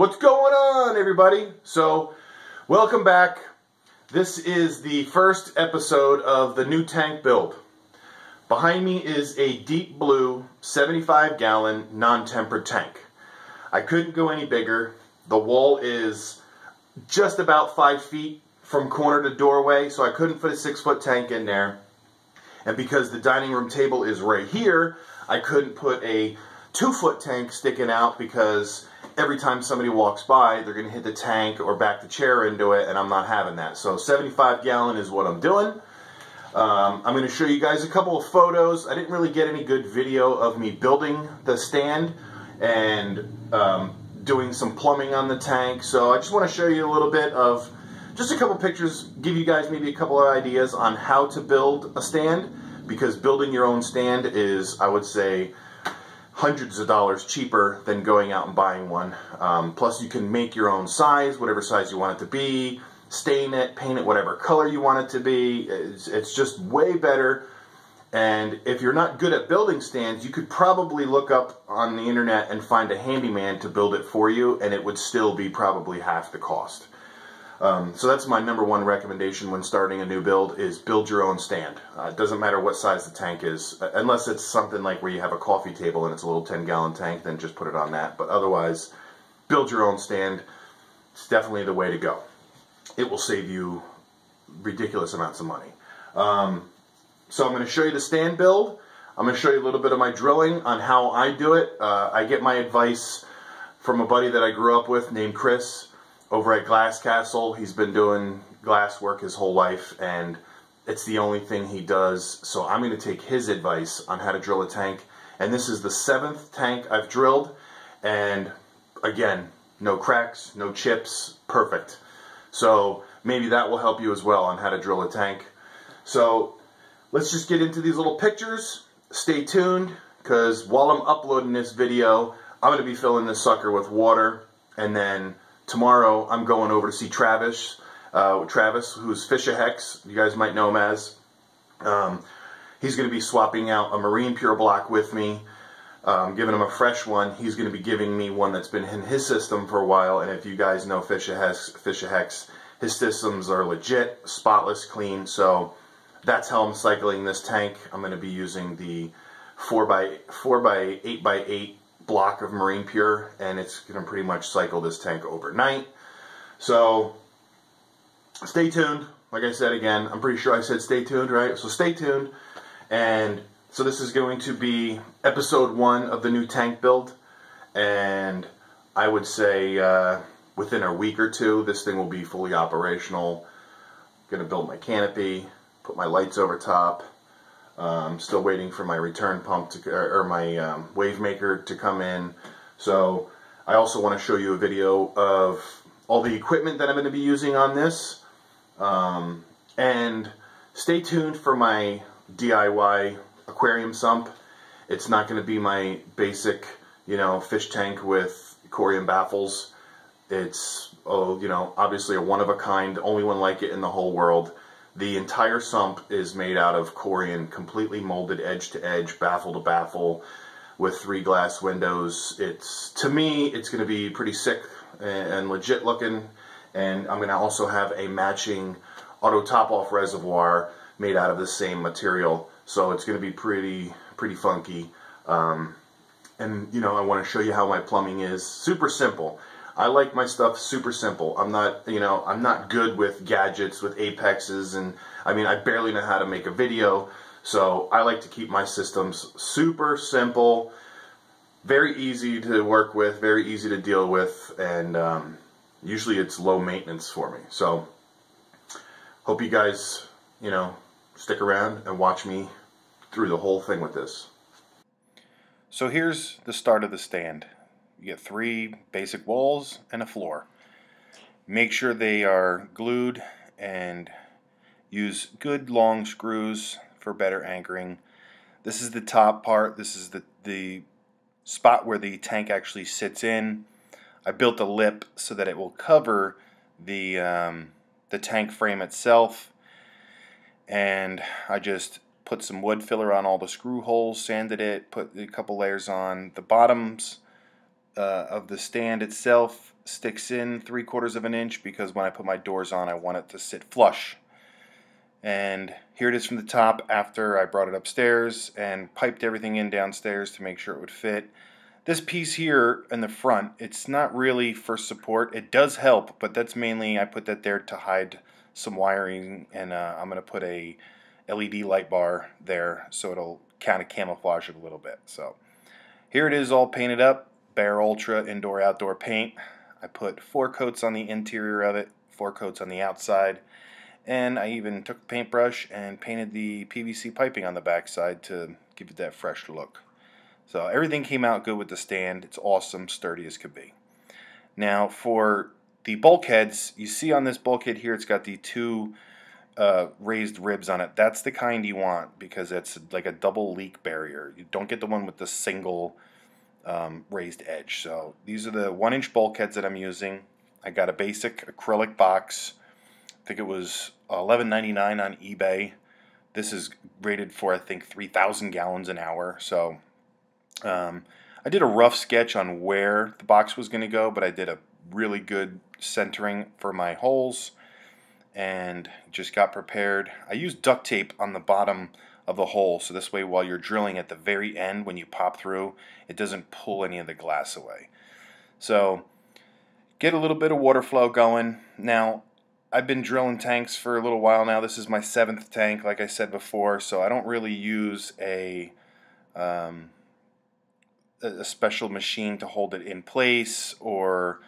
What's going on, everybody? So, welcome back. This is the first episode of the new tank build. Behind me is a deep blue 75 gallon non-tempered tank. I couldn't go any bigger. The wall is just about five feet from corner to doorway, so I couldn't fit a six foot tank in there. And because the dining room table is right here, I couldn't put a two foot tank sticking out because every time somebody walks by, they're going to hit the tank or back the chair into it, and I'm not having that. So 75 gallon is what I'm doing. Um, I'm going to show you guys a couple of photos. I didn't really get any good video of me building the stand and um, doing some plumbing on the tank. So I just want to show you a little bit of just a couple pictures, give you guys maybe a couple of ideas on how to build a stand because building your own stand is, I would say, hundreds of dollars cheaper than going out and buying one. Um, plus you can make your own size, whatever size you want it to be, stain it, paint it whatever color you want it to be. It's, it's just way better. And if you're not good at building stands, you could probably look up on the internet and find a handyman to build it for you, and it would still be probably half the cost. Um, so that's my number one recommendation when starting a new build is build your own stand. Uh, it doesn't matter what size the tank is, uh, unless it's something like where you have a coffee table and it's a little 10 gallon tank, then just put it on that. But otherwise, build your own stand. It's definitely the way to go. It will save you ridiculous amounts of money. Um, so I'm going to show you the stand build. I'm going to show you a little bit of my drilling on how I do it. Uh, I get my advice from a buddy that I grew up with named Chris over at Glass Castle. He's been doing glass work his whole life and it's the only thing he does. So I'm going to take his advice on how to drill a tank. And this is the seventh tank I've drilled. And again, no cracks, no chips, perfect. So maybe that will help you as well on how to drill a tank. So let's just get into these little pictures. Stay tuned because while I'm uploading this video, I'm going to be filling this sucker with water and then tomorrow I'm going over to see Travis, uh, Travis, who's Fishahex. You guys might know him as. Um, he's going to be swapping out a Marine Pure block with me, um, giving him a fresh one. He's going to be giving me one that's been in his system for a while. And if you guys know Fishahex, Fishahex his systems are legit, spotless, clean. So that's how I'm cycling this tank. I'm going to be using the 4 by 4 by 8 by 8 block of Marine Pure and it's going to pretty much cycle this tank overnight. So stay tuned. Like I said again, I'm pretty sure I said stay tuned, right? So stay tuned. And so this is going to be episode one of the new tank build. And I would say uh, within a week or two, this thing will be fully operational. Going to build my canopy, put my lights over top, um, still waiting for my return pump to, or my um, wave maker to come in. So I also want to show you a video of all the equipment that I'm going to be using on this. Um, and stay tuned for my DIY aquarium sump. It's not going to be my basic, you know, fish tank with corian baffles. It's, oh, you know, obviously a one-of-a-kind, only one like it in the whole world. The entire sump is made out of corian, completely molded edge to edge, baffle to baffle, with three glass windows. It's to me, it's going to be pretty sick and legit looking. And I'm going to also have a matching auto top off reservoir made out of the same material. So it's going to be pretty pretty funky. Um, and you know, I want to show you how my plumbing is. Super simple. I like my stuff super simple. I'm not, you know, I'm not good with gadgets, with apexes, and I mean, I barely know how to make a video. So I like to keep my systems super simple, very easy to work with, very easy to deal with, and um, usually it's low maintenance for me. So hope you guys, you know, stick around and watch me through the whole thing with this. So here's the start of the stand. You get three basic walls and a floor. Make sure they are glued and use good long screws for better anchoring. This is the top part. This is the, the spot where the tank actually sits in. I built a lip so that it will cover the, um, the tank frame itself. And I just put some wood filler on all the screw holes, sanded it, put a couple layers on the bottoms uh, of the stand itself sticks in three quarters of an inch because when I put my doors on I want it to sit flush. And here it is from the top after I brought it upstairs and piped everything in downstairs to make sure it would fit. This piece here in the front it's not really for support. It does help but that's mainly I put that there to hide some wiring and uh, I'm gonna put a LED light bar there so it'll kind of camouflage it a little bit. So here it is all painted up Behr Ultra indoor outdoor paint I put four coats on the interior of it four coats on the outside and I even took a paintbrush and painted the PVC piping on the backside to give it that fresh look so everything came out good with the stand. It's awesome, sturdy as could be. Now for the bulkheads, you see on this bulkhead here, it's got the two uh, raised ribs on it. That's the kind you want because it's like a double leak barrier. You don't get the one with the single um, raised edge. So these are the one inch bulkheads that I'm using. I got a basic acrylic box. I think it was $11.99 on eBay. This is rated for I think 3,000 gallons an hour. So um, I did a rough sketch on where the box was going to go, but I did a really good centering for my holes and just got prepared. I used duct tape on the bottom of the hole so this way while you're drilling at the very end when you pop through it doesn't pull any of the glass away. So get a little bit of water flow going. Now I've been drilling tanks for a little while now. This is my seventh tank like I said before so I don't really use a um, a special machine to hold it in place or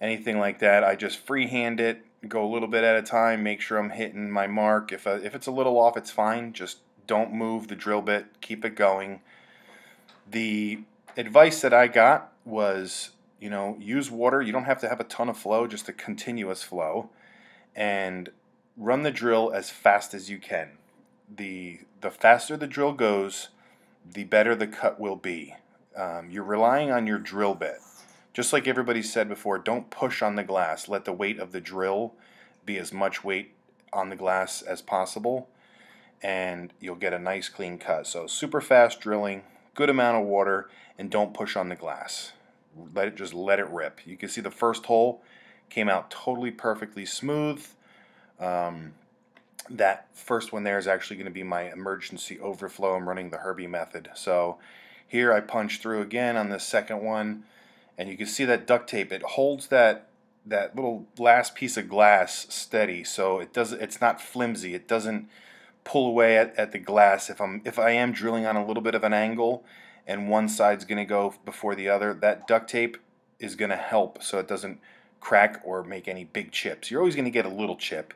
anything like that. I just freehand it, go a little bit at a time, make sure I'm hitting my mark. If, I, if it's a little off, it's fine. Just don't move the drill bit, keep it going. The advice that I got was, you know, use water. You don't have to have a ton of flow, just a continuous flow. And run the drill as fast as you can. The, the faster the drill goes, the better the cut will be. Um, you're relying on your drill bit. Just like everybody said before, don't push on the glass. Let the weight of the drill be as much weight on the glass as possible and you'll get a nice clean cut. So super fast drilling, good amount of water, and don't push on the glass. Let it just let it rip. You can see the first hole came out totally perfectly smooth. Um, that first one there is actually going to be my emergency overflow. I'm running the Herbie method. So here I punch through again on the second one and you can see that duct tape. It holds that that little last piece of glass steady so it does it's not flimsy. It doesn't pull away at, at the glass if I'm if I am drilling on a little bit of an angle and one side's going to go before the other that duct tape is going to help so it doesn't crack or make any big chips. You're always going to get a little chip.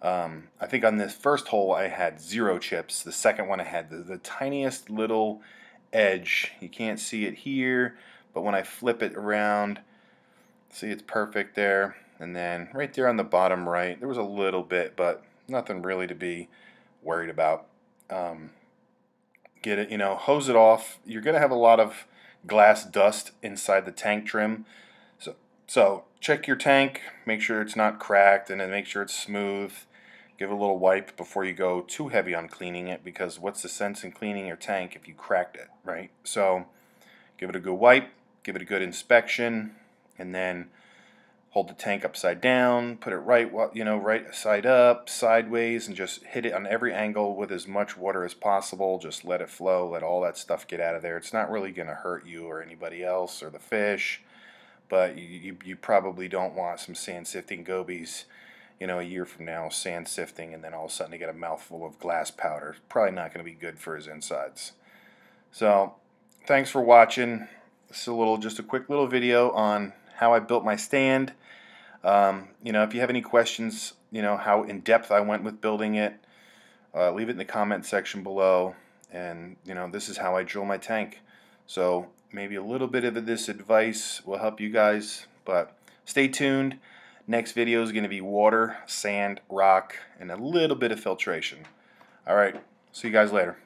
Um, I think on this first hole I had zero chips. The second one I had the, the tiniest little edge. You can't see it here, but when I flip it around, see it's perfect there. And then right there on the bottom right, there was a little bit, but nothing really to be worried about. Um, get it, you know, hose it off. You're going to have a lot of glass dust inside the tank trim. So, so check your tank, make sure it's not cracked, and then make sure it's smooth. Give it a little wipe before you go too heavy on cleaning it because what's the sense in cleaning your tank if you cracked it, right? So give it a good wipe, give it a good inspection, and then hold the tank upside down, put it right, you know, right side up, sideways, and just hit it on every angle with as much water as possible. Just let it flow, let all that stuff get out of there. It's not really going to hurt you or anybody else or the fish, but you, you, probably don't want some sand sifting gobies you know, a year from now, sand sifting, and then all of a sudden they get a mouthful of glass powder. Probably not going to be good for his insides. So, thanks for watching. Is a little, just a quick little video on how I built my stand. Um, you know, if you have any questions, you know, how in depth I went with building it, uh, leave it in the comment section below. And, you know, this is how I drill my tank. So, maybe a little bit of this advice will help you guys, but stay tuned. Next video is going to be water, sand, rock, and a little bit of filtration. All right, see you guys later.